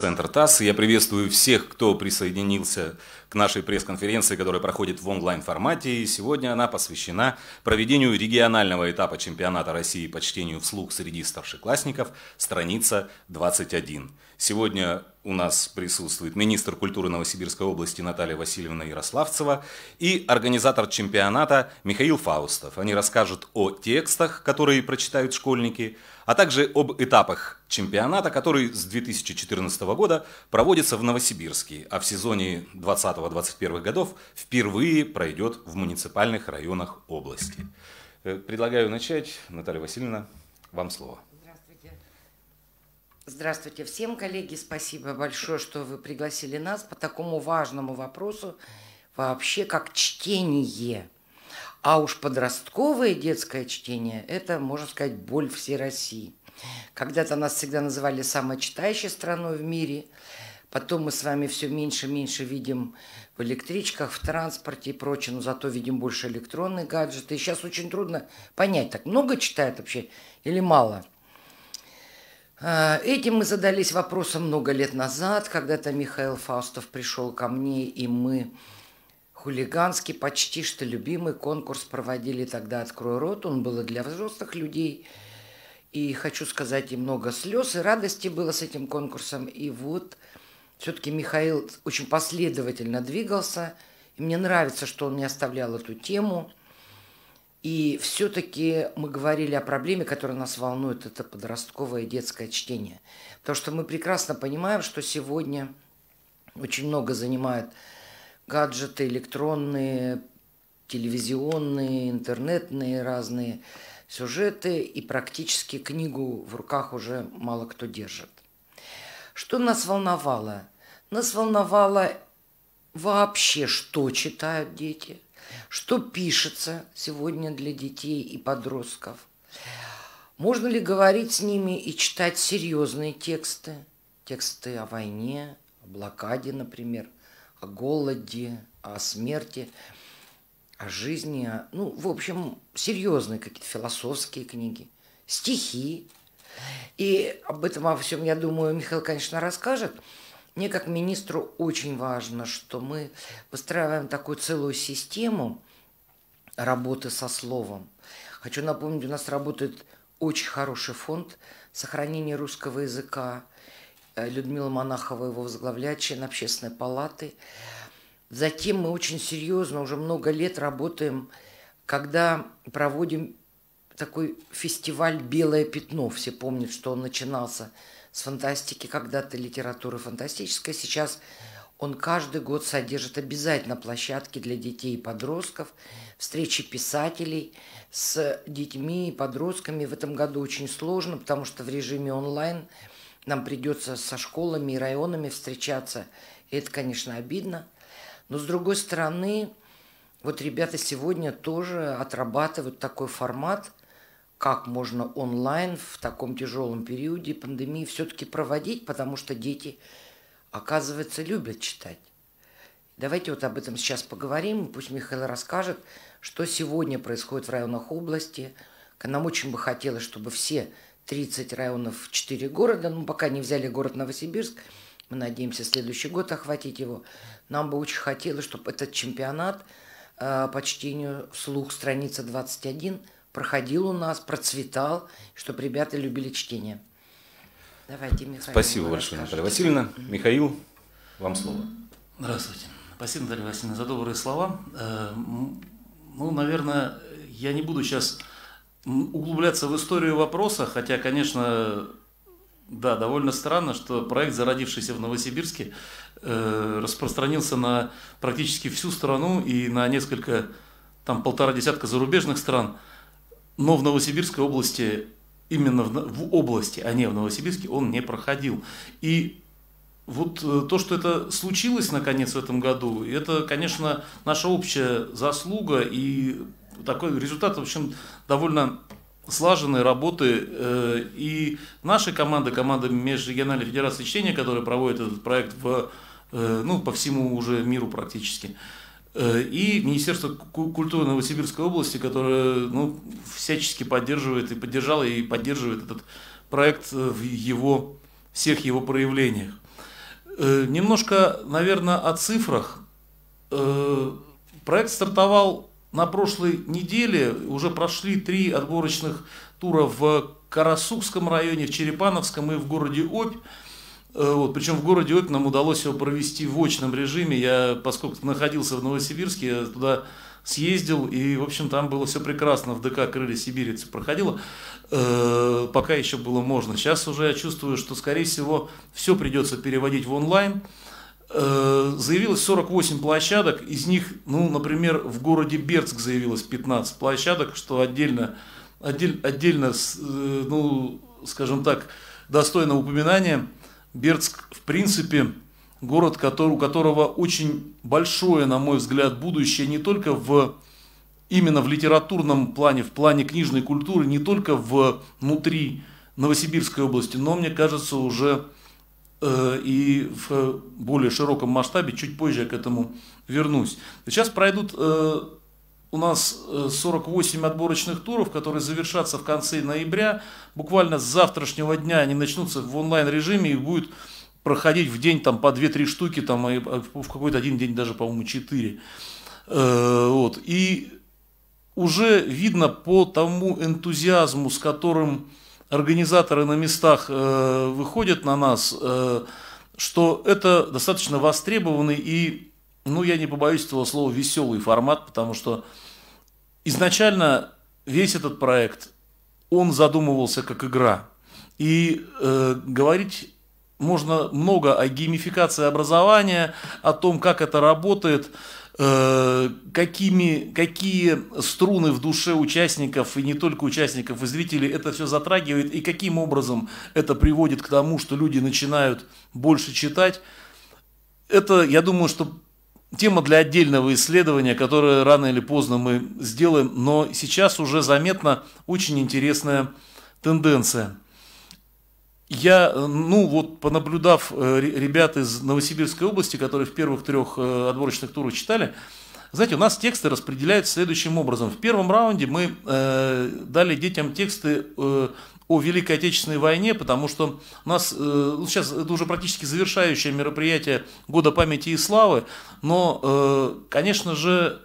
Центр ТАСС. Я приветствую всех, кто присоединился к нашей пресс-конференции, которая проходит в онлайн-формате. И сегодня она посвящена проведению регионального этапа чемпионата России по чтению вслух среди старшеклассников, страница 21. Сегодня у нас присутствует министр культуры Новосибирской области Наталья Васильевна Ярославцева и организатор чемпионата Михаил Фаустов. Они расскажут о текстах, которые прочитают школьники, а также об этапах чемпионата, который с 2014 года проводится в Новосибирске, а в сезоне 2020-2021 годов впервые пройдет в муниципальных районах области. Э, предлагаю начать. Наталья Васильевна, вам слово. Здравствуйте всем, коллеги. Спасибо большое, что вы пригласили нас по такому важному вопросу, вообще как чтение. А уж подростковое детское чтение – это, можно сказать, боль всей России. Когда-то нас всегда называли самой читающей страной в мире. Потом мы с вами все меньше и меньше видим в электричках, в транспорте и прочее, но зато видим больше электронные гаджеты. И сейчас очень трудно понять, так много читают вообще или мало – этим мы задались вопросом много лет назад. Когда-то Михаил Фаустов пришел ко мне, и мы хулиганский, почти что любимый конкурс проводили тогда «Открой рот». Он был для взрослых людей. И хочу сказать, и много слез, и радости было с этим конкурсом. И вот все-таки Михаил очень последовательно двигался. И мне нравится, что он не оставлял эту тему – и все-таки мы говорили о проблеме, которая нас волнует, это подростковое детское чтение. Потому что мы прекрасно понимаем, что сегодня очень много занимают гаджеты электронные, телевизионные, интернетные разные сюжеты, и практически книгу в руках уже мало кто держит. Что нас волновало? Нас волновало вообще, что читают дети – что пишется сегодня для детей и подростков. Можно ли говорить с ними и читать серьезные тексты, тексты о войне, о блокаде, например, о голоде, о смерти, о жизни, ну, в общем, серьезные какие-то философские книги, стихи. И об этом, во всем, я думаю, Михаил, конечно, расскажет – мне как министру очень важно, что мы выстраиваем такую целую систему работы со словом. Хочу напомнить, у нас работает очень хороший фонд сохранения русского языка. Э, Людмила Монахова его возглавляет, член общественной палаты. Затем мы очень серьезно уже много лет работаем, когда проводим такой фестиваль «Белое пятно». Все помнят, что он начинался с фантастики когда-то, литературы фантастической. Сейчас он каждый год содержит обязательно площадки для детей и подростков, встречи писателей с детьми и подростками. В этом году очень сложно, потому что в режиме онлайн нам придется со школами и районами встречаться. И это, конечно, обидно. Но с другой стороны, вот ребята сегодня тоже отрабатывают такой формат – как можно онлайн в таком тяжелом периоде пандемии все-таки проводить, потому что дети, оказывается, любят читать. Давайте вот об этом сейчас поговорим. Пусть Михаил расскажет, что сегодня происходит в районах области. Нам очень бы хотелось, чтобы все 30 районов, 4 города, ну, пока не взяли город Новосибирск, мы надеемся следующий год охватить его. Нам бы очень хотелось, чтобы этот чемпионат э, по чтению вслух, страница 21, проходил у нас, процветал, чтобы ребята любили чтение. Давайте, Михаил. Спасибо большое, Наталья Васильевна. Михаил, вам слово. Здравствуйте. Спасибо, Наталья Васильевна, за добрые слова. Э, ну, наверное, я не буду сейчас углубляться в историю вопроса, хотя, конечно, да, довольно странно, что проект, зародившийся в Новосибирске, э, распространился на практически всю страну и на несколько, там полтора десятка зарубежных стран – но в Новосибирской области, именно в, в области, а не в Новосибирске, он не проходил. И вот э, то, что это случилось наконец в этом году, это, конечно, наша общая заслуга и такой результат, в общем, довольно слаженной работы э, и нашей команды, команды Межрегиональной Федерации чтения, которая проводит этот проект в, э, ну, по всему уже миру практически. Э, и Министерство культуры Новосибирской области, которое ну, всячески поддерживает и поддержало и поддерживает этот проект в его, всех его проявлениях. Э, немножко, наверное, о цифрах. Э, проект стартовал на прошлой неделе, уже прошли три отборочных тура в Карасукском районе, в Черепановском и в городе Обь. Э, вот, причем в городе Обь нам удалось его провести в очном режиме. Я, поскольку находился в Новосибирске, я туда съездил, и, в общем, там было все прекрасно. В ДК «Крылья Сибири» проходило, э, пока еще было можно. Сейчас уже я чувствую, что, скорее всего, все придется переводить в онлайн. Э, заявилось 48 площадок, из них, ну, например, в городе Бердск заявилось 15 площадок, что отдельно, отдель, отдельно э, ну, скажем так, достойно упоминания. Бердск, в принципе, город, который, у которого очень большое, на мой взгляд, будущее не только в именно в литературном плане, в плане книжной культуры, не только внутри Новосибирской области, но, мне кажется, уже э, и в более широком масштабе, чуть позже я к этому вернусь. Сейчас пройдут э, у нас 48 э, отборочных туров, которые завершатся в конце ноября. Буквально с завтрашнего дня они начнутся в онлайн режиме и будет проходить в день там по 2-3 штуки, там, и а, в какой-то один день даже, по-моему, 4. Э, вот. И уже видно по тому энтузиазму, с которым организаторы на местах э, выходят на нас, э, что это достаточно востребованный и, ну, я не побоюсь этого слова, веселый формат, потому что изначально весь этот проект, он задумывался как игра. И э, говорить можно много о геймификации образования, о том, как это работает, э, какими, какие струны в душе участников, и не только участников, и зрителей это все затрагивает, и каким образом это приводит к тому, что люди начинают больше читать. Это, я думаю, что тема для отдельного исследования, которое рано или поздно мы сделаем, но сейчас уже заметна очень интересная тенденция – я, ну вот, понаблюдав э, ребят из Новосибирской области, которые в первых трех э, отборочных турах читали, знаете, у нас тексты распределяются следующим образом. В первом раунде мы э, дали детям тексты э, о Великой Отечественной войне, потому что у нас э, ну, сейчас это уже практически завершающее мероприятие Года памяти и славы, но, э, конечно же,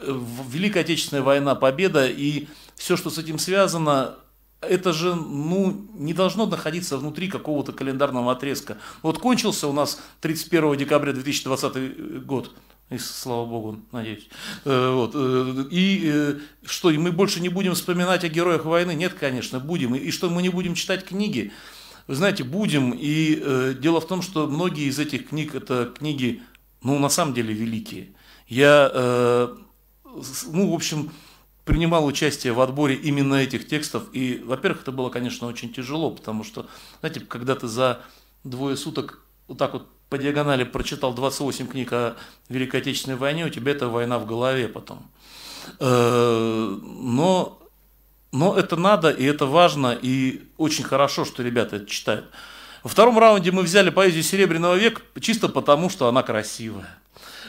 Великая Отечественная война, победа и все, что с этим связано, это же ну, не должно находиться внутри какого-то календарного отрезка. Вот кончился у нас 31 декабря 2020 год. И слава богу, надеюсь. Э, вот. Э, и э, что, и мы больше не будем вспоминать о героях войны? Нет, конечно, будем. И что, мы не будем читать книги? Вы знаете, будем. И э, дело в том, что многие из этих книг, это книги, ну, на самом деле, великие. Я, э, ну, в общем, принимал участие в отборе именно этих текстов. И, во-первых, это было, конечно, очень тяжело, потому что, знаете, когда ты за двое суток вот так вот по диагонали прочитал 28 книг о Великой Отечественной войне, у тебя эта война в голове потом. Э, но, но это надо, и это важно, и очень хорошо, что ребята это читают. Во втором раунде мы взяли поэзию Серебряного века чисто потому, что она красивая.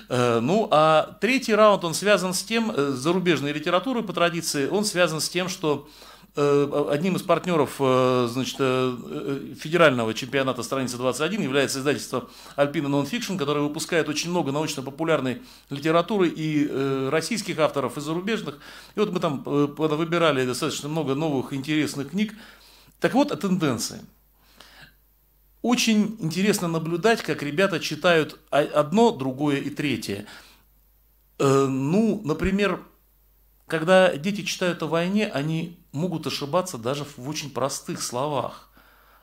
Э, ну, а третий раунд, он связан с тем, э, с зарубежной литературой по традиции, он связан с тем, что э, одним из партнеров значит, федерального чемпионата страница 21 является издательство Alpina Nonfiction, которое выпускает очень много научно-популярной литературы и российских авторов, и зарубежных. И вот мы там выбирали достаточно много новых интересных книг. Так вот, о тенденции – очень интересно наблюдать, как ребята читают одно, другое и третье. Э, ну, например, когда дети читают о войне, они могут ошибаться даже в очень простых словах.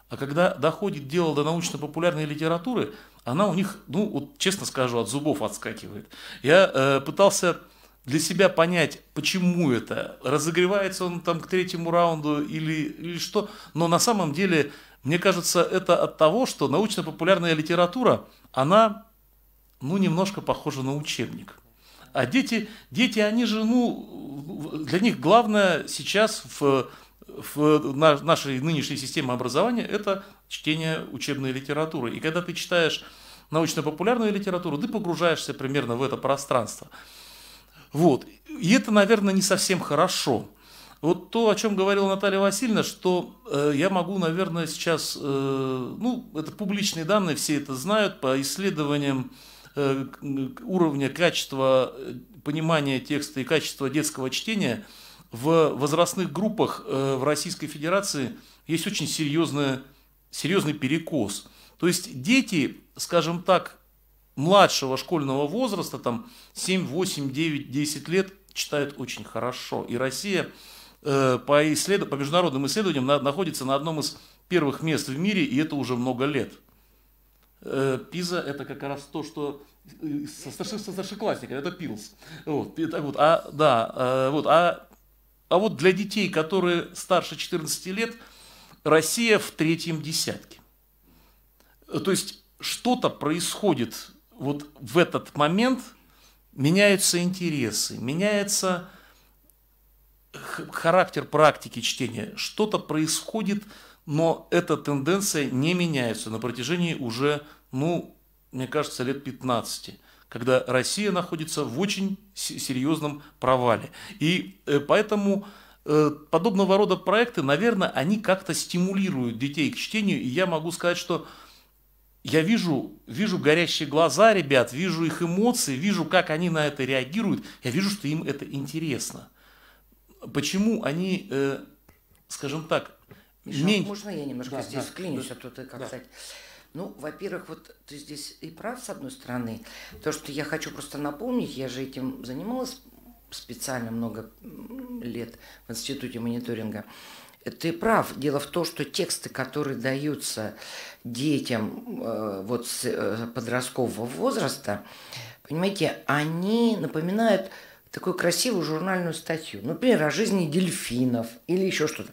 А когда доходит дело до научно-популярной литературы, она у них, ну, вот честно скажу, от зубов отскакивает. Я э, пытался для себя понять, почему это, разогревается он там к третьему раунду или, или что, но на самом деле мне кажется, это от того, что научно-популярная литература, она, ну, немножко похожа на учебник. А дети, дети, они же, ну, для них главное сейчас в, в нашей нынешней системе образования это чтение учебной литературы. И когда ты читаешь научно-популярную литературу, ты погружаешься примерно в это пространство. Вот. И это, наверное, не совсем хорошо. Вот то, о чем говорила Наталья Васильевна, что э, я могу, наверное, сейчас, э, ну, это публичные данные, все это знают, по исследованиям уровня качества э, понимания текста и качества детского чтения в возрастных группах э, в Российской Федерации есть очень серьезный, серьезный перекос. То есть дети, скажем так, младшего школьного возраста, там 7, 8, 9, 10 лет, читают очень хорошо. И Россия Э, по, исслед... по международным исследованиям на... находится на одном из первых мест в мире, и это уже много лет. Э, Пиза – это как раз то, что э, со, старши... со старшеклассниками, это Пилс. Вот, так вот, а, да, вот, а, а вот для детей, которые старше 14 лет, Россия в третьем десятке. То есть что-то происходит вот в этот момент, меняются интересы, меняется характер практики чтения. Что-то происходит, но эта тенденция не меняется на протяжении уже, ну, мне кажется, лет 15 когда Россия находится в очень серьезном провале. И э, поэтому э, подобного рода проекты, наверное, они как-то стимулируют детей к чтению. И я могу сказать, что я вижу, вижу горящие глаза ребят, вижу их эмоции, вижу, как они на это реагируют. Я вижу, что им это интересно почему они, э, скажем так, Миша, меньше... можно я немножко да, здесь да, вклинюсь, да, а то ты как да. сказать... Ну, во-первых, вот ты здесь и прав, с одной стороны. То, что я хочу просто напомнить, я же этим занималась специально много лет в институте мониторинга. Ты прав. Дело в том, что тексты, которые даются детям э, вот с э, подросткового возраста, понимаете, они напоминают такую красивую журнальную статью, например, о жизни дельфинов или еще что-то.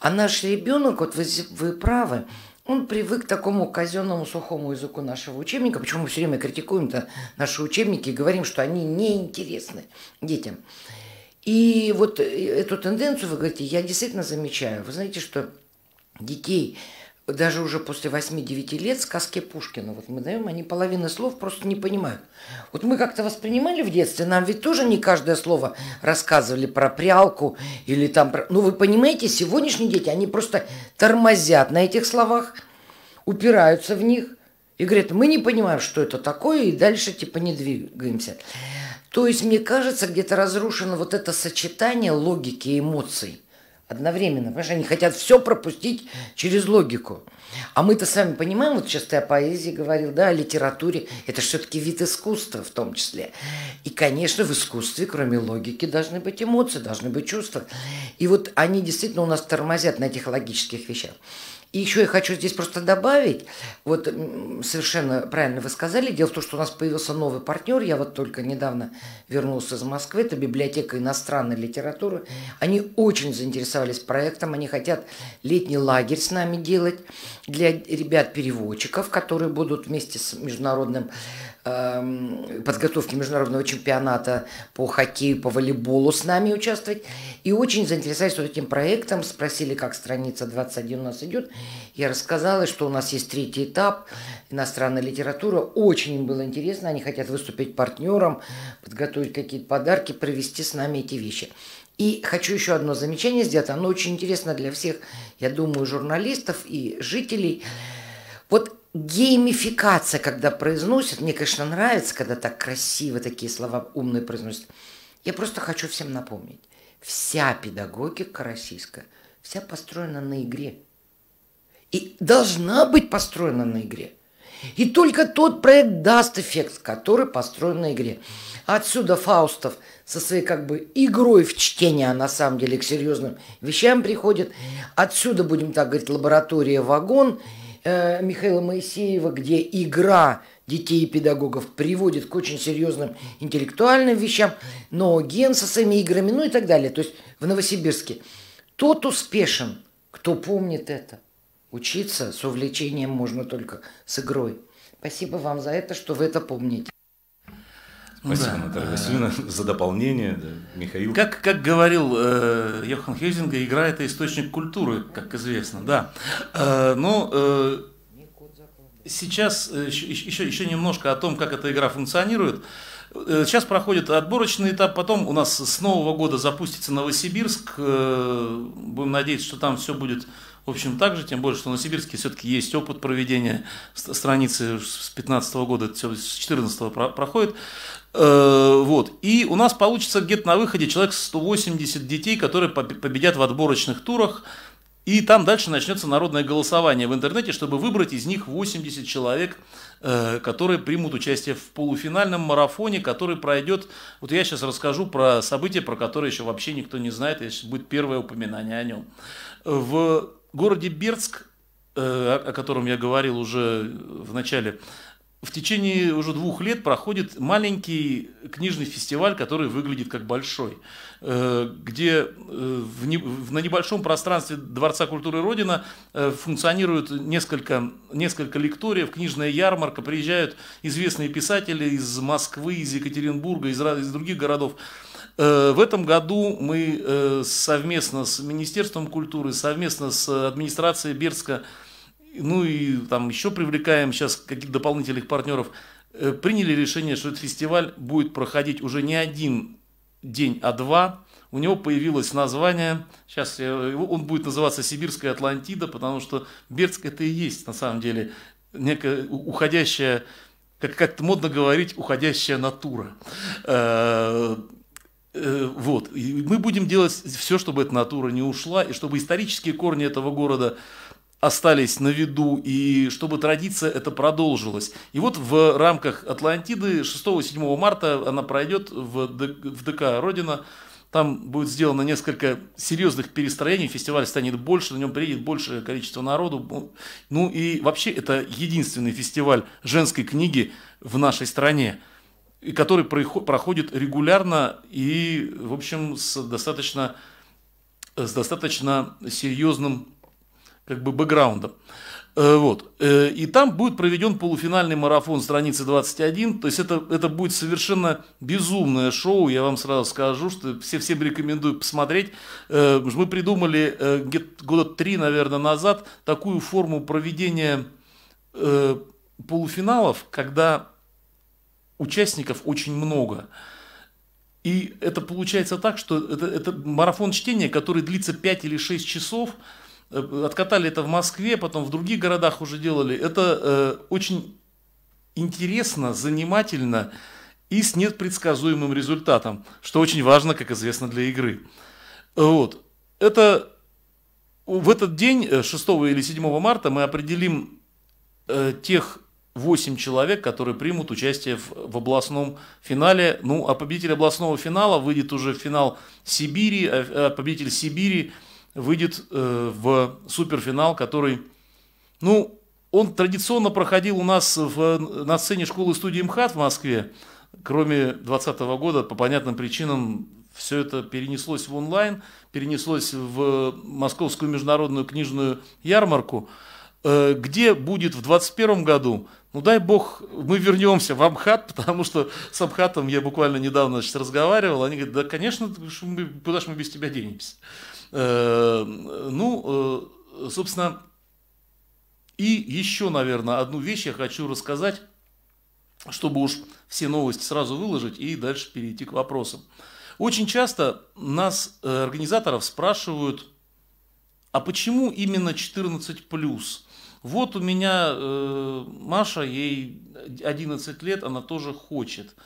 А наш ребенок, вот вы, вы правы, он привык к такому казенному сухому языку нашего учебника, почему мы все время критикуем-то наши учебники и говорим, что они неинтересны детям. И вот эту тенденцию, вы говорите, я действительно замечаю. Вы знаете, что детей даже уже после 8-9 лет сказки Пушкина, вот мы даем, они половины слов просто не понимают. Вот мы как-то воспринимали в детстве, нам ведь тоже не каждое слово рассказывали про прялку или там про... Ну вы понимаете, сегодняшние дети, они просто тормозят на этих словах, упираются в них и говорят, мы не понимаем, что это такое, и дальше типа не двигаемся. То есть, мне кажется, где-то разрушено вот это сочетание логики и эмоций одновременно. Понимаешь, они хотят все пропустить через логику. А мы-то сами понимаем, вот сейчас ты о поэзии говорил, да, о литературе, это все-таки вид искусства в том числе. И, конечно, в искусстве, кроме логики, должны быть эмоции, должны быть чувства. И вот они действительно у нас тормозят на этих логических вещах. И еще я хочу здесь просто добавить, вот совершенно правильно вы сказали, дело в том, что у нас появился новый партнер, я вот только недавно вернулся из Москвы, это библиотека иностранной литературы. Они очень заинтересовались проектом, они хотят летний лагерь с нами делать для ребят-переводчиков, которые будут вместе с международным подготовки международного чемпионата по хоккею, по волейболу с нами участвовать. И очень заинтересовались вот этим проектом, спросили, как страница 21 у нас идет. Я рассказала, что у нас есть третий этап, иностранная литература. Очень им было интересно, они хотят выступить партнером, подготовить какие-то подарки, провести с нами эти вещи. И хочу еще одно замечание сделать, оно очень интересно для всех, я думаю, журналистов и жителей. Вот геймификация, когда произносят, мне, конечно, нравится, когда так красиво такие слова умные произносят. Я просто хочу всем напомнить. Вся педагогика российская, вся построена на игре. И должна быть построена на игре. И только тот проект даст эффект, который построен на игре. Отсюда Фаустов со своей как бы игрой в чтение, а на самом деле к серьезным вещам приходит. Отсюда, будем так говорить, лаборатория «Вагон», Э, Михаила Моисеева, где игра детей и педагогов приводит к очень серьезным интеллектуальным вещам, но ген со своими играми, ну и так далее. То есть в Новосибирске тот успешен, кто помнит это. Учиться с увлечением можно только с игрой. Спасибо вам за это, что вы это помните. Спасибо, да. Наталья Васильевна, за дополнение. Да. Михаил. Как, как говорил э, Йохан Хейзинга, игра – это источник культуры, как известно, да. Э, но э, сейчас э, еще, еще немножко о том, как эта игра функционирует. Э, сейчас проходит отборочный этап, потом у нас с Нового года запустится Новосибирск. Э, будем надеяться, что там все будет в общем, так же, тем более, что в Новосибирске все-таки есть опыт проведения страницы с 15 года, это все с 14 проходит. Э, вот. И у нас получится где-то на выходе человек 180 детей, которые победят в отборочных турах. И там дальше начнется народное голосование в интернете, чтобы выбрать из них 80 человек, э, которые примут участие в полуфинальном марафоне, который пройдет. Вот я сейчас расскажу про события, про которые еще вообще никто не знает, и будет первое упоминание о нем. В городе Бердск, э, о котором я говорил уже в начале, в течение уже двух лет проходит маленький книжный фестиваль, который выглядит как большой, э, где э, на небольшом пространстве Дворца культуры Родина функционирует несколько, несколько лекториев, книжная ярмарка, приезжают известные писатели из Москвы, из Екатеринбурга, из, из других городов. Э, в этом году мы э, совместно с Министерством культуры, совместно с администрацией Бердска, ну и там еще привлекаем сейчас каких-то дополнительных партнеров, э, приняли решение, что этот фестиваль будет проходить уже не один день, а два. У него появилось название, сейчас он будет называться Сибирская Атлантида, потому что Бердск это и есть на самом деле некая уходящая, как как-то модно говорить, уходящая натура. Э, вот. И мы будем делать все, чтобы эта натура не ушла, и чтобы исторические корни этого города остались на виду, и чтобы традиция это продолжилась. И вот в рамках Атлантиды 6-7 марта она пройдет в, ДК «Родина». Там будет сделано несколько серьезных перестроений, фестиваль станет больше, на нем приедет большее количество народу. Ну и вообще это единственный фестиваль женской книги в нашей стране который проходит регулярно и, в общем, с достаточно, с достаточно серьезным как бы бэкграундом. Э, вот. Э, и там будет проведен полуфинальный марафон страницы 21. То есть это, это будет совершенно безумное шоу. Я вам сразу скажу, что все, всем рекомендую посмотреть. Э, мы придумали года три, наверное, назад такую форму проведения полуфиналов, когда участников очень много. И это получается так, что это, это марафон чтения, который длится 5 или 6 часов. Э, откатали это в Москве, потом в других городах уже делали. Это э, очень интересно, занимательно и с непредсказуемым результатом, что очень важно, как известно, для игры. Вот. Это в этот день, 6 э, или 7 марта, мы определим э, тех 8 человек, которые примут участие в, в областном финале. Ну, а победитель областного финала выйдет уже в финал Сибири, а, а победитель Сибири выйдет э, в суперфинал, который, ну, он традиционно проходил у нас в, на сцене школы студии МХАТ в Москве. Кроме 2020 года, по понятным причинам, все это перенеслось в онлайн, перенеслось в Московскую международную книжную ярмарку, э, где будет в 2021 году ну дай бог, мы вернемся в Амхат, потому что с Амхатом я буквально недавно значит, разговаривал. Они говорят, да, конечно, куда же мы без тебя денемся? Э, ну, э, собственно, и еще, наверное, одну вещь я хочу рассказать, чтобы уж все новости сразу выложить и дальше перейти к вопросам. Очень часто нас, э, организаторов, спрашивают, а почему именно 14 плюс? Вот у меня э, Маша, ей 11 лет, она тоже хочет.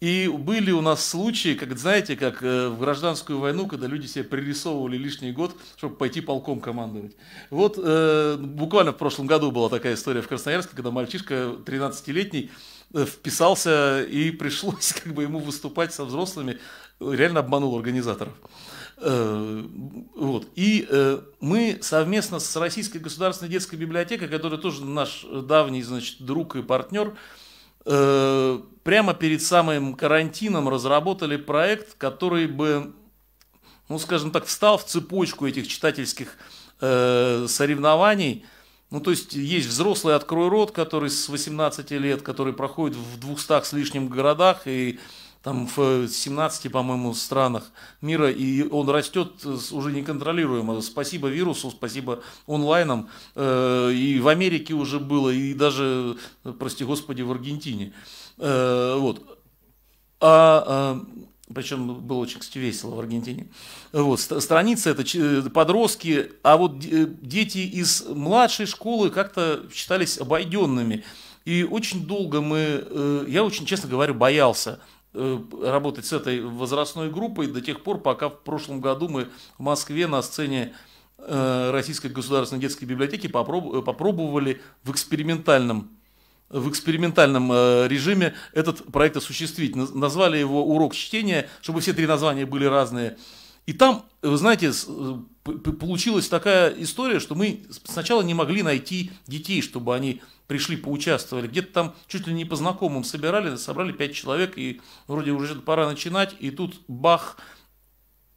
И были у нас случаи, как знаете, как э, в гражданскую войну, когда люди себе пририсовывали лишний год, чтобы пойти полком командовать. Вот э, буквально в прошлом году была такая история в Красноярске, когда мальчишка 13-летний э, вписался и пришлось как бы ему выступать со взрослыми, реально обманул организаторов. Э, вот. И мы совместно с Российской государственной детской библиотекой, которая тоже наш давний значит, друг и партнер, э, прямо перед самым карантином разработали проект, который бы, ну скажем так, встал в цепочку этих читательских соревнований. Ну, то есть есть взрослый «Открой рот», который с 18 лет, который проходит в 200 с лишним городах и там в 17, по-моему, странах мира, и он растет уже неконтролируемо. Спасибо вирусу, спасибо онлайнам. Э, и в Америке уже было, и даже, прости господи, в Аргентине. Э, вот. А, а, причем было очень, кстати, весело в Аргентине. Вот, страница это подростки, а вот э, дети из младшей школы как-то считались обойденными. И очень долго мы, э, я очень честно говорю, боялся э, работать с этой возрастной группой до тех пор, пока в прошлом году мы в Москве на сцене Российской государственной детской библиотеки попробовали в экспериментальном в экспериментальном э, режиме этот проект осуществить. Назвали его «Урок чтения», чтобы все три названия были разные. И там, вы знаете, э, получилась такая история, что мы сначала не могли найти детей, чтобы они пришли, поучаствовали. Где-то там чуть ли не по знакомым собирали, собрали пять человек, и вроде уже пора начинать, и тут бах –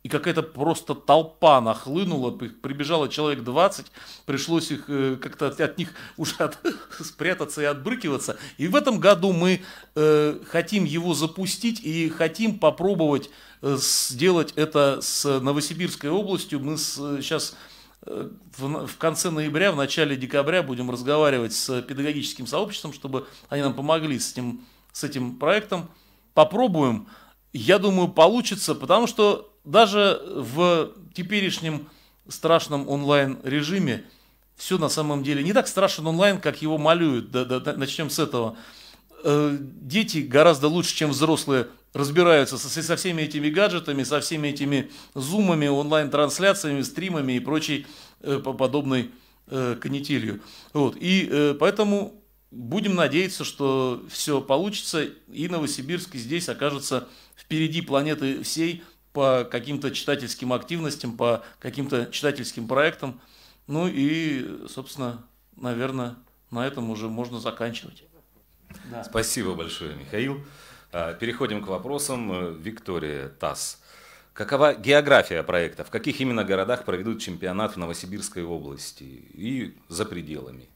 и какая-то просто толпа нахлынула, прибежало человек 20, пришлось их э, как-то от них уже от, спрятаться и отбрыкиваться. И в этом году мы э, хотим его запустить и хотим попробовать э, сделать это с Новосибирской областью. Мы с, сейчас э, в, в конце ноября, в начале декабря будем разговаривать с педагогическим сообществом, чтобы они нам помогли с этим, с этим проектом. Попробуем. Я думаю, получится, потому что даже в теперешнем страшном онлайн-режиме все на самом деле не так страшен онлайн, как его малюют. Да, да, начнем с этого. Э, дети гораздо лучше, чем взрослые, разбираются со, со всеми этими гаджетами, со всеми этими зумами, онлайн-трансляциями, стримами и прочей э, подобной э, канителью. Вот. И поэтому будем надеяться, что все получится, и Новосибирск здесь окажется впереди планеты всей по каким-то читательским активностям, по каким-то читательским проектам. Ну и, собственно, наверное, на этом уже можно заканчивать. Да. Спасибо большое, Михаил. А, переходим к вопросам. Виктория ТАСС. Какова география проекта? В каких именно городах проведут чемпионат в Новосибирской области и за пределами?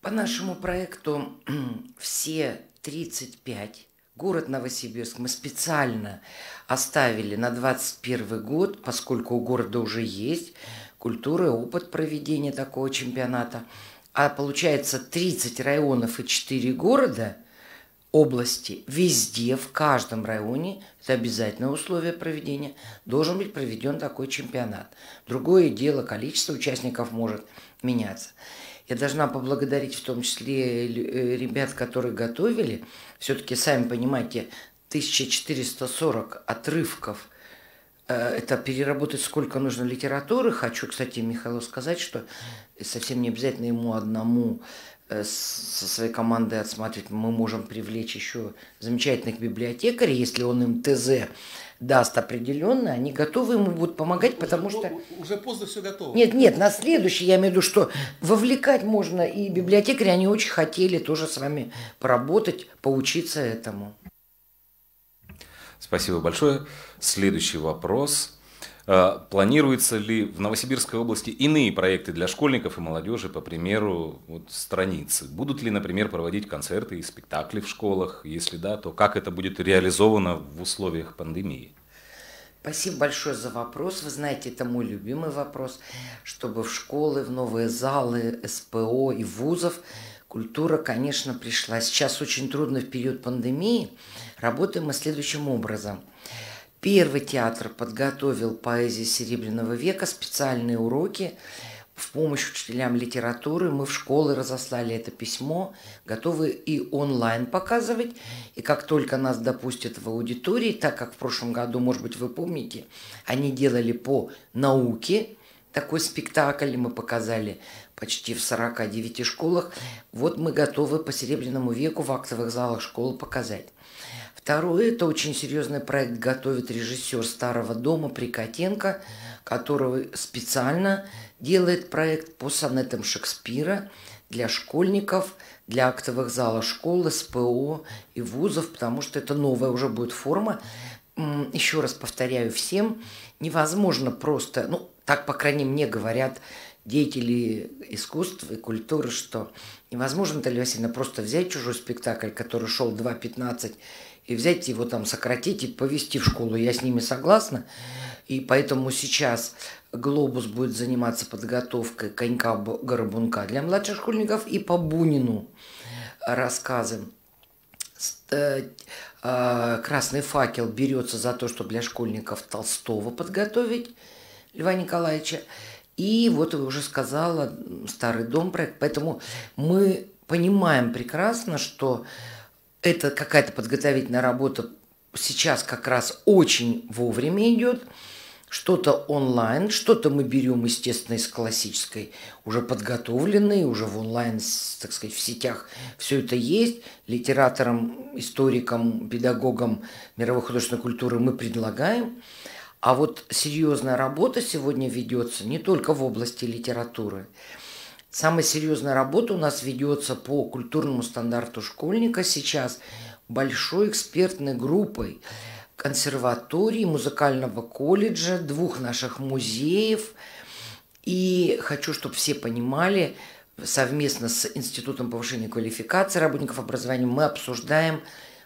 По нашему проекту все 35 Город Новосибирск мы специально оставили на 2021 год, поскольку у города уже есть культура и опыт проведения такого чемпионата. А получается 30 районов и 4 города области, везде, в каждом районе, это обязательное условие проведения, должен быть проведен такой чемпионат. Другое дело, количество участников может меняться. Я должна поблагодарить в том числе э, ребят, которые готовили. Все-таки, сами понимаете, 1440 отрывков э, – это переработать сколько нужно литературы. Хочу, кстати, Михаилу сказать, что совсем не обязательно ему одному э, со своей командой отсматривать. Мы можем привлечь еще замечательных библиотекарей, если он им ТЗ даст определенно, они готовы ему будут помогать, уже, потому что... Уже поздно все готово. Нет, нет, на следующий, я имею в виду, что вовлекать можно, и библиотекари, они очень хотели тоже с вами поработать, поучиться этому. Спасибо большое. Следующий вопрос. Э, планируется ли в Новосибирской области иные проекты для школьников и молодежи, по примеру вот, страницы? Будут ли, например, проводить концерты и спектакли в школах? Если да, то как это будет реализовано в условиях пандемии? Спасибо большое за вопрос. Вы знаете, это мой любимый вопрос, чтобы в школы, в новые залы, СПО и вузов культура, конечно, пришла. Сейчас очень трудно в период пандемии. Работаем мы следующим образом – Первый театр подготовил поэзии Серебряного века, специальные уроки в помощь учителям литературы. Мы в школы разослали это письмо, готовы и онлайн показывать. И как только нас допустят в аудитории, так как в прошлом году, может быть, вы помните, они делали по науке такой спектакль, мы показали почти в 49 школах. Вот мы готовы по Серебряному веку в актовых залах школы показать. Второе, это очень серьезный проект готовит режиссер Старого дома Прикотенко, который специально делает проект по сонетам Шекспира для школьников, для актовых залов школы, СПО и вузов, потому что это новая уже будет форма. Еще раз повторяю всем, невозможно просто, ну, так, по крайней мере, мне говорят деятели искусства и культуры, что невозможно, Наталья Васильевна, просто взять чужой спектакль, который шел 2.15 и взять его там, сократить и повести в школу. Я с ними согласна. И поэтому сейчас «Глобус» будет заниматься подготовкой конька-горбунка для младших школьников и по Бунину рассказы. э, э, красный факел берется за то, чтобы для школьников Толстого подготовить Льва Николаевича. И вот вы уже сказала, старый дом проект. Поэтому мы понимаем прекрасно, что это какая-то подготовительная работа сейчас как раз очень вовремя идет. Что-то онлайн, что-то мы берем, естественно, из классической, уже подготовленной, уже в онлайн, так сказать, в сетях все это есть. Литераторам, историкам, педагогам мировой художественной культуры мы предлагаем. А вот серьезная работа сегодня ведется не только в области литературы. Самая серьезная работа у нас ведется по культурному стандарту школьника сейчас большой экспертной группой консерватории, музыкального колледжа, двух наших музеев. И хочу, чтобы все понимали, совместно с Институтом повышения квалификации работников образования мы обсуждаем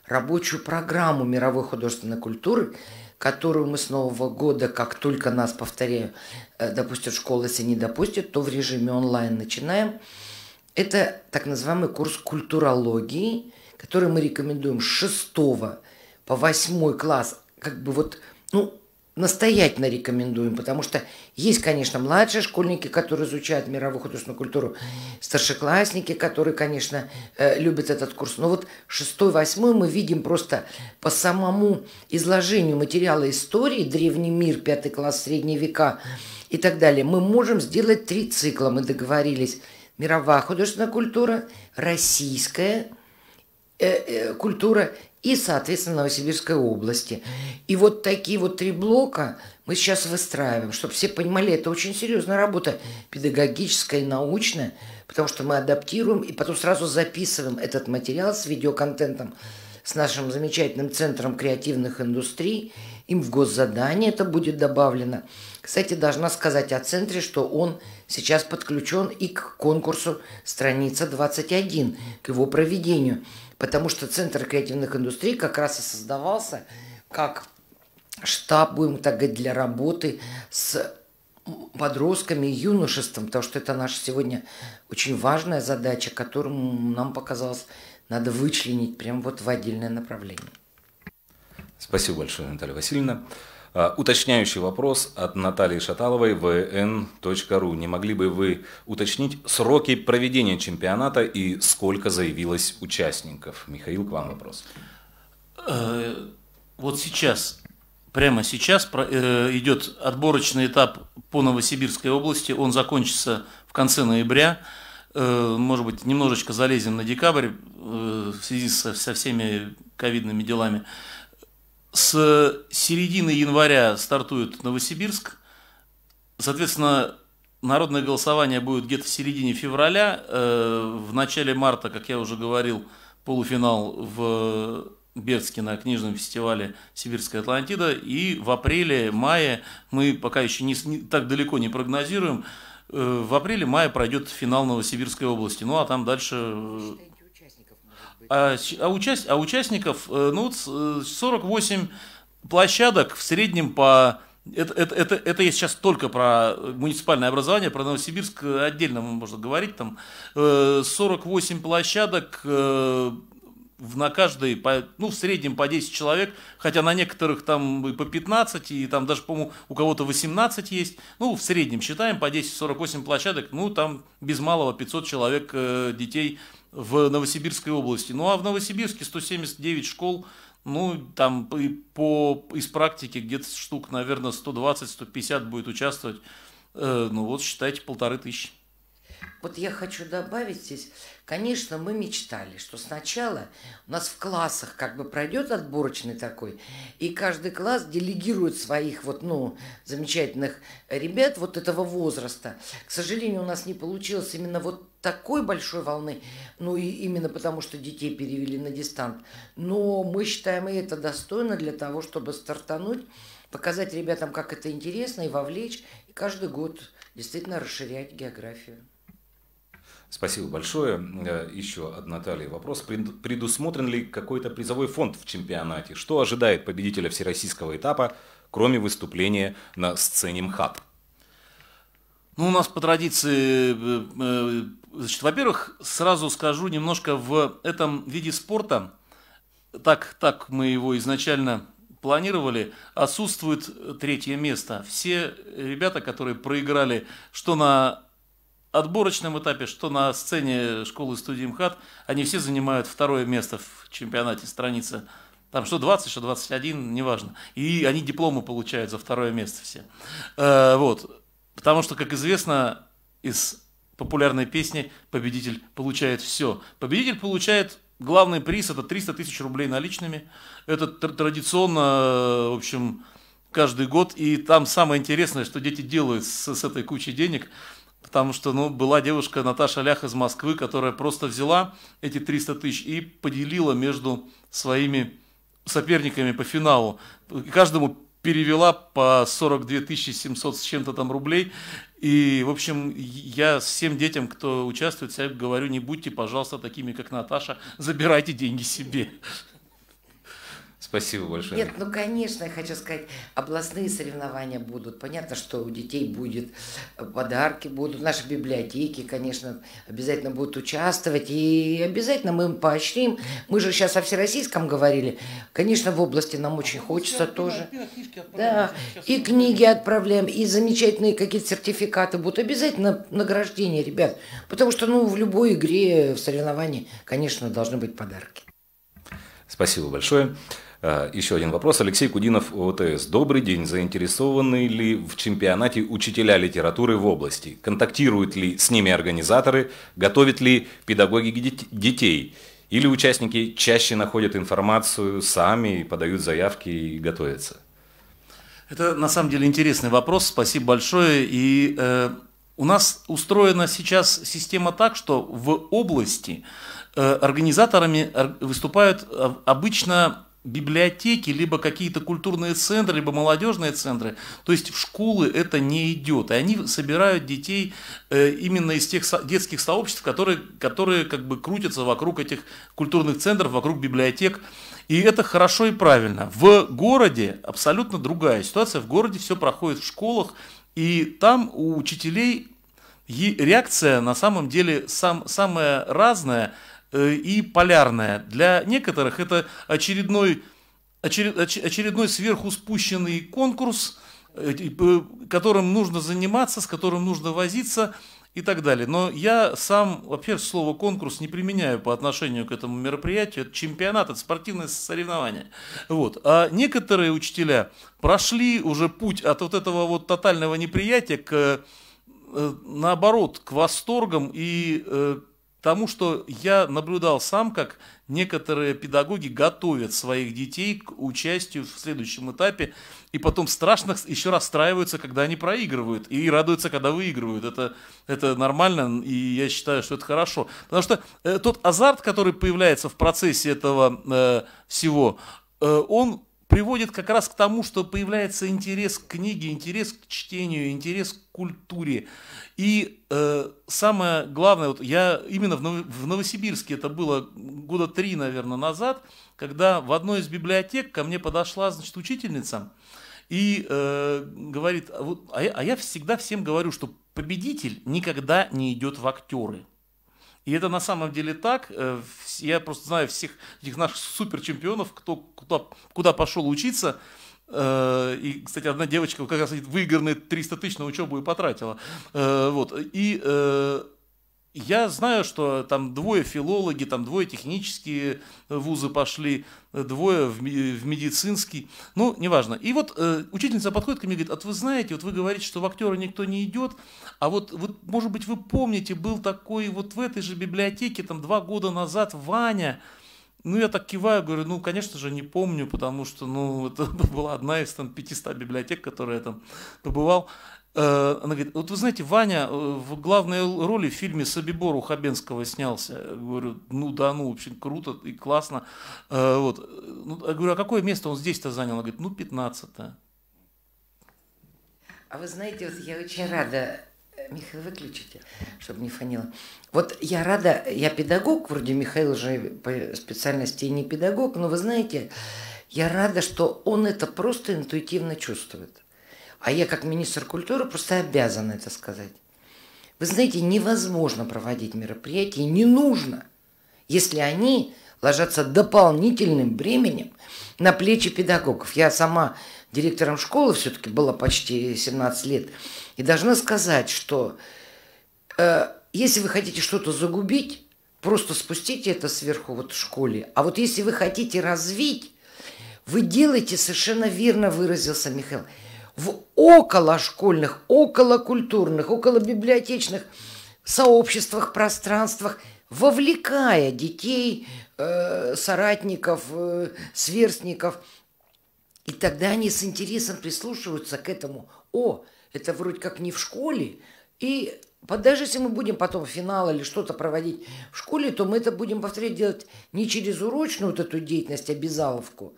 рабочую программу мировой художественной культуры – которую мы с Нового года, как только нас, повторяю, э, допустят в школу, если не допустят, то в режиме онлайн начинаем. Это так называемый курс культурологии, который мы рекомендуем с 6 по 8 класс, как бы вот, ну, настоятельно рекомендуем, потому что есть, конечно, младшие школьники, которые изучают мировую художественную культуру, старшеклассники, которые, конечно, э, любят этот курс. Но вот шестой, восьмой мы видим просто по самому изложению материала истории, древний мир, пятый класс, средние века и так далее. Мы можем сделать три цикла, мы договорились. Мировая художественная культура, российская э, э, культура и, соответственно, Новосибирской области. И вот такие вот три блока мы сейчас выстраиваем, чтобы все понимали, это очень серьезная работа, педагогическая и научная, потому что мы адаптируем и потом сразу записываем этот материал с видеоконтентом с нашим замечательным центром креативных индустрий. Им в госзадание это будет добавлено. Кстати, должна сказать о центре, что он сейчас подключен и к конкурсу «Страница 21», к его проведению – потому что Центр креативных индустрий как раз и создавался как штаб, будем так говорить, для работы с подростками и юношеством, потому что это наша сегодня очень важная задача, которую нам показалось надо вычленить прямо вот в отдельное направление. Спасибо большое, Наталья Васильевна. А, уточняющий вопрос от Натальи Шаталовой, vn.ru. Не могли бы вы уточнить сроки проведения чемпионата и сколько заявилось участников? Михаил, к вам вопрос. Э, вот сейчас, прямо сейчас э, идет отборочный этап по Новосибирской области. Он закончится в конце ноября. Э, может быть, немножечко залезем на декабрь в связи со, со всеми ковидными делами. С середины января стартует Новосибирск. Соответственно, народное голосование будет где-то в середине февраля. Э, в начале марта, как я уже говорил, полуфинал в Бердске на книжном фестивале «Сибирская Атлантида». И в апреле-мае, мы пока еще не, не, так далеко не прогнозируем, э, в апреле-мае пройдет финал Новосибирской области. Ну а там дальше а, а, участ, а участников, э, ну, 48 э, площадок в среднем по... Это, это, это, это я сейчас только про муниципальное образование, про Новосибирск отдельно можно говорить. Там 48 э, площадок на каждой, по, ну, в среднем по 10 человек, хотя на некоторых там и по 15, и там даже, по-моему, у кого-то 18 есть. Ну, в среднем считаем по 10-48 площадок, ну, там без малого 500 человек детей в Новосибирской области. Ну а в Новосибирске 179 школ, ну там по, по из практики где-то штук, наверное, 120-150 будет участвовать. Э, ну вот считайте полторы тысячи. Вот я хочу добавить здесь, конечно, мы мечтали, что сначала у нас в классах как бы пройдет отборочный такой, и каждый класс делегирует своих вот, ну, замечательных ребят вот этого возраста. К сожалению, у нас не получилось именно вот такой большой волны, ну и именно потому, что детей перевели на дистант. Но мы считаем и это достойно для того, чтобы стартануть, показать ребятам, как это интересно, и вовлечь, и каждый год действительно расширять географию. Спасибо большое. Э, еще от Натальи вопрос. Предусмотрен ли какой-то призовой фонд в чемпионате? Что ожидает победителя всероссийского этапа, кроме выступления на сцене МХАТ? Ну, у нас по традиции, э, э, значит, во-первых, сразу скажу немножко в этом виде спорта так, так мы его изначально планировали, отсутствует третье место. Все ребята, которые проиграли что на отборочном этапе, что на сцене школы студии МХАТ, они все занимают второе место в чемпионате страницы. Там что 20, что 21, неважно. И они дипломы получают за второе место все. Э, вот. Потому что, как известно, из популярной песни победитель получает все. Победитель получает главный приз, это 300 тысяч рублей наличными. Это традиционно, в общем, каждый год. И там самое интересное, что дети делают с, с этой кучей денег – Потому что, ну, была девушка Наташа Лях из Москвы, которая просто взяла эти 300 тысяч и поделила между своими соперниками по финалу. каждому перевела по 42 700 с чем-то там рублей. И, в общем, я всем детям, кто участвует, я говорю, не будьте, пожалуйста, такими, как Наташа, забирайте деньги себе. Спасибо большое. Нет, ну, конечно, я хочу сказать, областные соревнования будут. Понятно, что у детей будет э, подарки, будут наши библиотеки, конечно, обязательно будут участвовать. И обязательно мы им поощрим. Мы же сейчас о всероссийском говорили. Конечно, в области нам очень хочется тоже. Да, и книги отправляем, и замечательные какие-то сертификаты будут. Обязательно награждение, ребят. Потому что, ну, в любой игре, в соревновании, конечно, должны быть подарки. Спасибо большое. Э, еще один вопрос. Алексей Кудинов, ОТС. Добрый день. Заинтересованы ли в чемпионате учителя литературы в области? Контактируют ли с ними организаторы? Готовят ли педагоги детей? Или участники чаще находят информацию сами, подают заявки и готовятся? Это на самом деле интересный вопрос. Спасибо большое. И э, у нас устроена сейчас система так, что в области э, организаторами выступают э, обычно библиотеки, либо какие-то культурные центры, либо молодежные центры. То есть в школы это не идет. И они собирают детей э, именно из тех детских сообществ, которые, которые как бы крутятся вокруг этих культурных центров, вокруг библиотек. И это хорошо и правильно. В городе абсолютно другая ситуация. В городе все проходит в школах, и там у учителей реакция на самом деле сам, самая разная – и полярная. Для некоторых это очередной, очеред, очередной сверху спущенный конкурс, э, которым нужно заниматься, с которым нужно возиться и так далее. Но я сам, вообще слово конкурс не применяю по отношению к этому мероприятию. Это чемпионат, это спортивное соревнование. Вот. А некоторые учителя прошли уже путь от вот этого вот тотального неприятия к э, наоборот, к восторгам и тому, что я наблюдал сам, как некоторые педагоги готовят своих детей к участию в следующем этапе, и потом страшно еще расстраиваются, когда они проигрывают, и радуются, когда выигрывают. Это, это нормально, и я считаю, что это хорошо. Потому что э, тот азарт, который появляется в процессе этого э, всего, э, он приводит как раз к тому, что появляется интерес к книге, интерес к чтению, интерес к культуре. И э, самое главное, вот я именно в, Нов- в Новосибирске, это было года три, наверное, назад, когда в одной из библиотек ко мне подошла, значит, учительница и э, говорит, а, вот, а, я, а я всегда всем говорю, что победитель никогда не идет в актеры. И это на самом деле так. Э, я просто знаю всех этих наших суперчемпионов, кто куда, куда пошел учиться. Э, и, кстати, одна девочка как раз выигранные 300 тысяч на учебу и потратила. Э, вот. И я знаю, что там двое филологи, там двое технические вузы пошли, двое в, медицинский, ну, неважно. И вот э, учительница подходит ко мне и говорит, а вы знаете, вот вы говорите, что в актеры никто не идет, а вот, вот, может быть, вы помните, был такой вот в этой же библиотеке там два года назад Ваня, ну, я так киваю, говорю, ну, конечно же, не помню, потому что, ну, это была одна из там 500 библиотек, которые я там побывал. Э, она говорит, вот вы знаете, Ваня э, в главной роли в фильме Собибор у Хабенского снялся. Я говорю, ну да, ну, очень круто и классно. Э, вот. Ну, я говорю, а какое место он здесь-то занял? Она говорит, ну, 15 -е. А вы знаете, вот я очень рада, Михаил, выключите, чтобы не фонило. Вот я рада, я педагог, вроде Михаил же по специальности не педагог, но вы знаете, я рада, что он это просто интуитивно чувствует. А я как министр культуры просто обязана это сказать. Вы знаете, невозможно проводить мероприятия, не нужно, если они ложатся дополнительным бременем на плечи педагогов. Я сама директором школы все-таки была почти 17 лет. И должна сказать, что э, если вы хотите что-то загубить, просто спустите это сверху вот в школе. А вот если вы хотите развить, вы делаете, совершенно верно выразился Михаил, в околошкольных, околокультурных, околобиблиотечных сообществах, пространствах, вовлекая детей, э, соратников, э, сверстников. И тогда они с интересом прислушиваются к этому. О, это вроде как не в школе. И даже если мы будем потом финал или что-то проводить в школе, то мы это будем повторять делать не через урочную вот эту деятельность, обязаловку,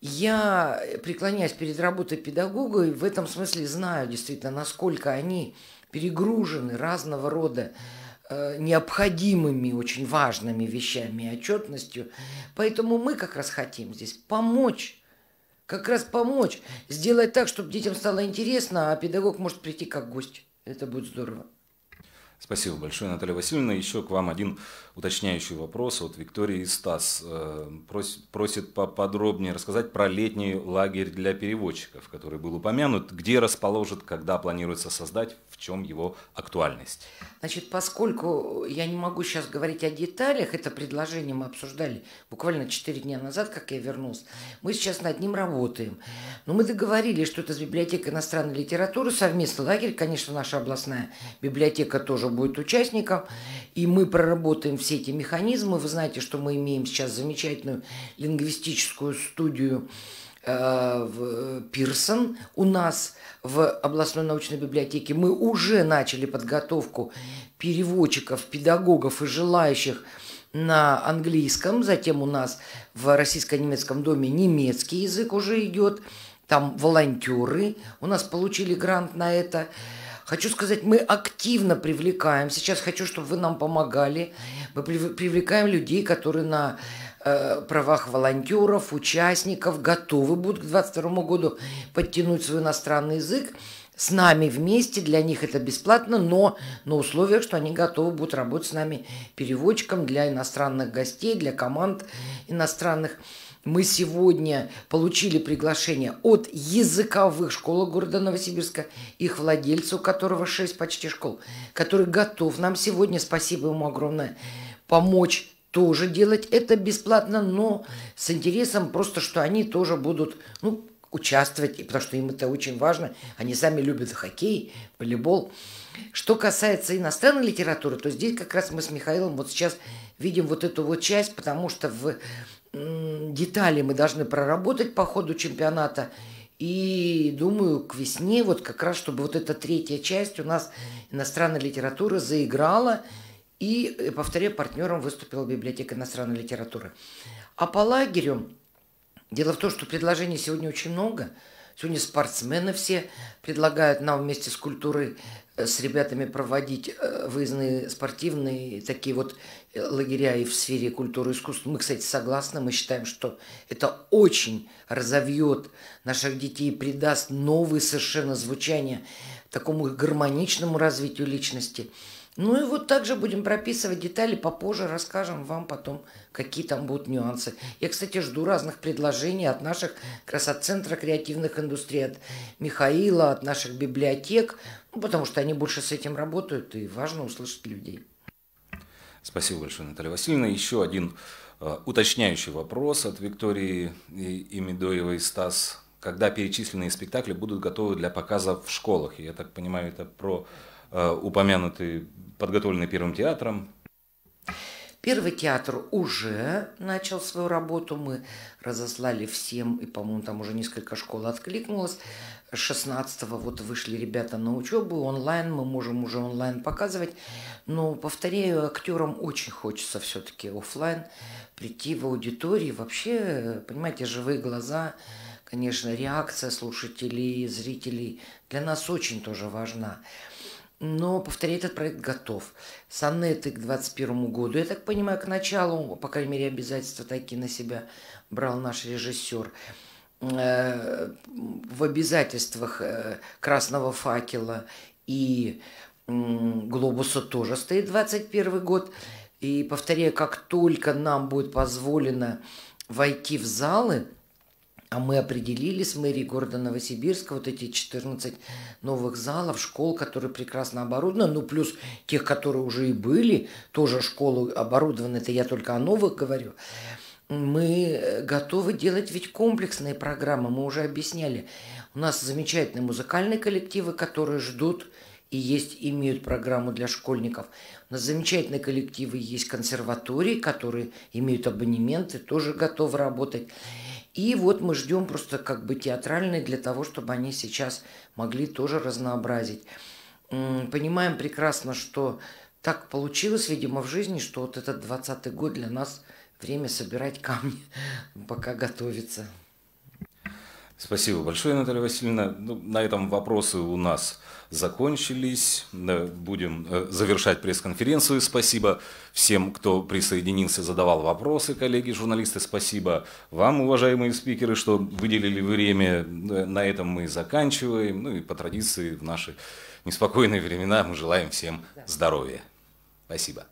я преклоняюсь перед работой педагога в этом смысле знаю действительно, насколько они перегружены разного рода э, необходимыми, очень важными вещами и отчетностью. Поэтому мы как раз хотим здесь помочь, как раз помочь, сделать так, чтобы детям стало интересно, а педагог может прийти как гость. Это будет здорово. Спасибо большое, Наталья Васильевна. Еще к вам один уточняющий вопрос от Виктории Стас. Э, просит поподробнее рассказать про летний лагерь для переводчиков, который был упомянут. Где расположит, когда планируется создать, в чем его актуальность? Значит, поскольку я не могу сейчас говорить о деталях, это предложение мы обсуждали буквально 4 дня назад, как я вернулся, мы сейчас над ним работаем. Но мы договорились, что это с библиотекой иностранной литературы совместный лагерь, конечно, наша областная библиотека тоже будет участником, и мы проработаем все эти механизмы. Вы знаете, что мы имеем сейчас замечательную лингвистическую студию в Пирсон у нас в областной научной библиотеке. Мы уже начали подготовку переводчиков, педагогов и желающих на английском. Затем у нас в российско-немецком доме немецкий язык уже идет. Там волонтеры у нас получили грант на это. Хочу сказать, мы активно привлекаем. Сейчас хочу, чтобы вы нам помогали. Мы привлекаем людей, которые на э, правах волонтеров, участников готовы будут к 2022 году подтянуть свой иностранный язык с нами вместе, для них это бесплатно, но на условиях, что они готовы будут работать с нами переводчиком для иностранных гостей, для команд иностранных. Мы сегодня получили приглашение от языковых школ города Новосибирска, их владельца, у которого шесть почти школ, который готов нам сегодня, спасибо ему огромное, помочь тоже делать это бесплатно, но с интересом просто, что они тоже будут ну, участвовать, потому что им это очень важно. Они сами любят хоккей, волейбол. Что касается иностранной литературы, то здесь как раз мы с Михаилом вот сейчас видим вот эту вот часть, потому что в детали мы должны проработать по ходу чемпионата. И думаю, к весне, вот как раз, чтобы вот эта третья часть у нас иностранной литературы заиграла. И, э, повторяю, партнером выступила библиотека иностранной литературы. А по лагерю, дело в том, что предложений сегодня очень много. Сегодня спортсмены все предлагают нам вместе с культурой Э, с ребятами проводить э, выездные спортивные такие вот лагеря и в сфере культуры и искусства. Мы, кстати, согласны, мы считаем, что это очень разовьет наших детей, придаст новые совершенно звучания такому гармоничному развитию личности – ну и вот также будем прописывать детали, попозже расскажем вам потом, какие там будут нюансы. Я, кстати, жду разных предложений от наших как раз от Центра креативных индустрий, от Михаила, от наших библиотек, ну, потому что они больше с этим работают, и важно услышать людей. Спасибо большое, Наталья Васильевна. Еще один э, уточняющий вопрос от Виктории и Стас. Когда перечисленные спектакли будут готовы для показа в школах? Я так понимаю, это про э, упомянутый подготовленный Первым театром. Первый театр уже начал свою работу. Мы разослали всем, и, по-моему, там уже несколько школ откликнулось. 16-го вот вышли ребята на учебу онлайн, мы можем уже онлайн показывать. Но, повторяю, актерам очень хочется все-таки офлайн прийти в аудитории. Вообще, понимаете, живые глаза, конечно, реакция слушателей, зрителей для нас очень тоже важна. Но, повторяю, этот проект готов. Сонеты к 2021 году, я так понимаю, к началу, по крайней мере, обязательства такие на себя брал наш режиссер. Э, в обязательствах э, «Красного факела» и «Глобуса» тоже стоит 21 год. И повторяю, как только нам будет позволено войти в залы, а мы определили с мэрией города Новосибирска вот эти 14 новых залов, школ, которые прекрасно оборудованы, ну плюс тех, которые уже и были, тоже школы оборудованы, это я только о новых говорю. Мы готовы делать ведь комплексные программы, мы уже объясняли. У нас замечательные музыкальные коллективы, которые ждут и есть, имеют программу для школьников. У нас замечательные коллективы, есть консерватории, которые имеют абонементы, тоже готовы работать. И вот мы ждем просто как бы театральные для того, чтобы они сейчас могли тоже разнообразить. Понимаем прекрасно, что так получилось, видимо, в жизни, что вот этот 20 год для нас время собирать камни, пока готовится. Спасибо большое, Наталья Васильевна. Ну, на этом вопросы у нас закончились. Будем э, завершать пресс-конференцию. Спасибо всем, кто присоединился, задавал вопросы, коллеги, журналисты. Спасибо вам, уважаемые спикеры, что выделили время. На этом мы заканчиваем. Ну и по традиции в наши неспокойные времена мы желаем всем здоровья. Спасибо.